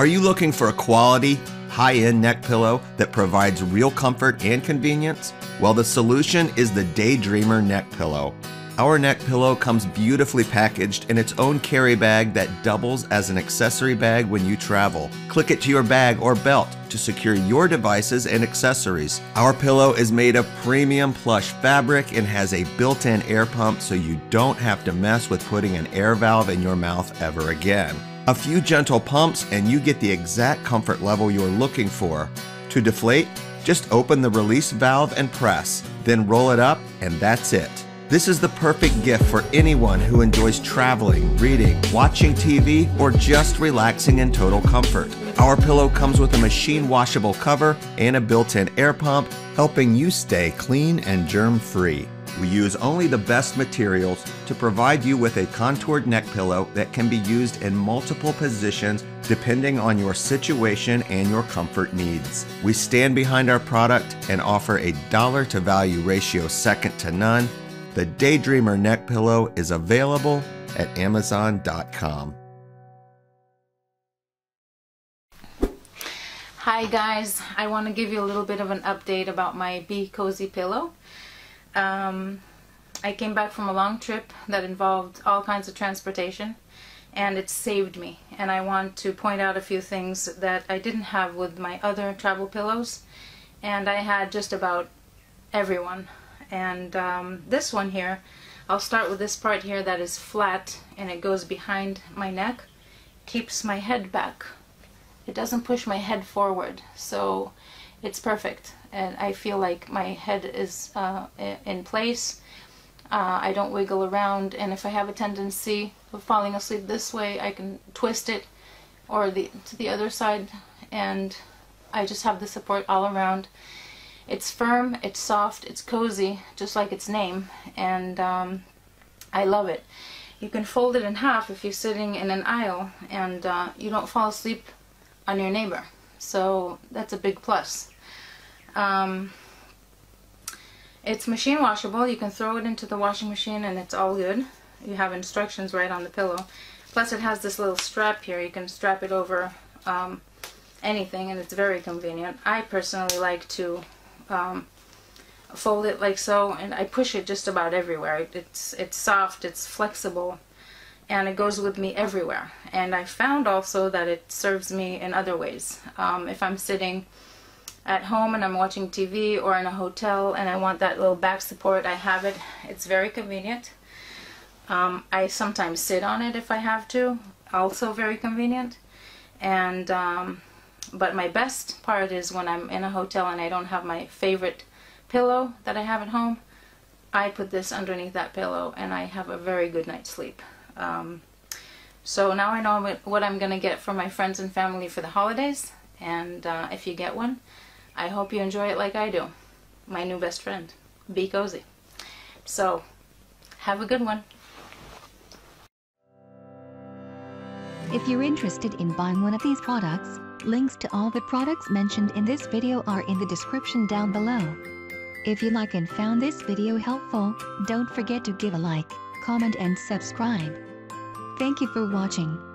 Are you looking for a quality, high end neck pillow that provides real comfort and convenience? Well, the solution is the Daydreamer Neck Pillow. Our neck pillow comes beautifully packaged in its own carry bag that doubles as an accessory bag when you travel. Click it to your bag or belt to secure your devices and accessories. Our pillow is made of premium plush fabric and has a built in air pump so you don't have to mess with putting an air valve in your mouth ever again. A few gentle pumps and you get the exact comfort level you're looking for. To deflate, just open the release valve and press, then roll it up, and that's it. This is the perfect gift for anyone who enjoys traveling, reading, watching TV, or just relaxing in total comfort. Our pillow comes with a machine washable cover and a built in air pump, helping you stay clean and germ free. We use only the best materials to provide you with a contoured neck pillow that can be used in multiple positions depending on your situation and your comfort needs. We stand behind our product and offer a dollar to value ratio second to none the Daydreamer neck pillow is available at Amazon.com. Hi guys, I want to give you a little bit of an update about my BCOZZY pillow. Um, I came back from a long trip that involved all kinds of transportation and it saved me. And I want to point out a few things that I didn't have with my other travel pillows and I had just about everyone. And um, this one here I'll start with this part here that is flat and it goes behind my neck keeps my head back. It doesn't push my head forward. So it's perfect. And I feel like my head is uh, in place. Uh, I don't wiggle around. And if I have a tendency of falling asleep this way I can twist it or the to the other side. And I just have the support all around. It's firm, it's soft, it's cozy, just like its name, and um, I love it. You can fold it in half if you're sitting in an aisle and uh, you don't fall asleep on your neighbor. So that's a big plus. Um, it's machine washable. You can throw it into the washing machine and it's all good. You have instructions right on the pillow. Plus it has this little strap here. You can strap it over um, anything and it's very convenient. I personally like to um, fold it like so and I push it just about everywhere. It's, it's soft, it's flexible, and it goes with me everywhere. And I found also that it serves me in other ways. Um, if I'm sitting at home and I'm watching TV or in a hotel and I want that little back support, I have it. It's very convenient. Um, I sometimes sit on it if I have to, also very convenient. And um, but my best part is when I'm in a hotel and I don't have my favorite pillow that I have at home. I put this underneath that pillow and I have a very good night's sleep. Um, so now I know what I'm going to get for my friends and family for the holidays. And uh, if you get one, I hope you enjoy it like I do. My new best friend. BCOZZY. So, have a good one. If you're interested in buying one of these products, Links to all the products mentioned in this video are in the description down below. If you like and found this video helpful, don't forget to give a like, comment and subscribe. Thank you for watching.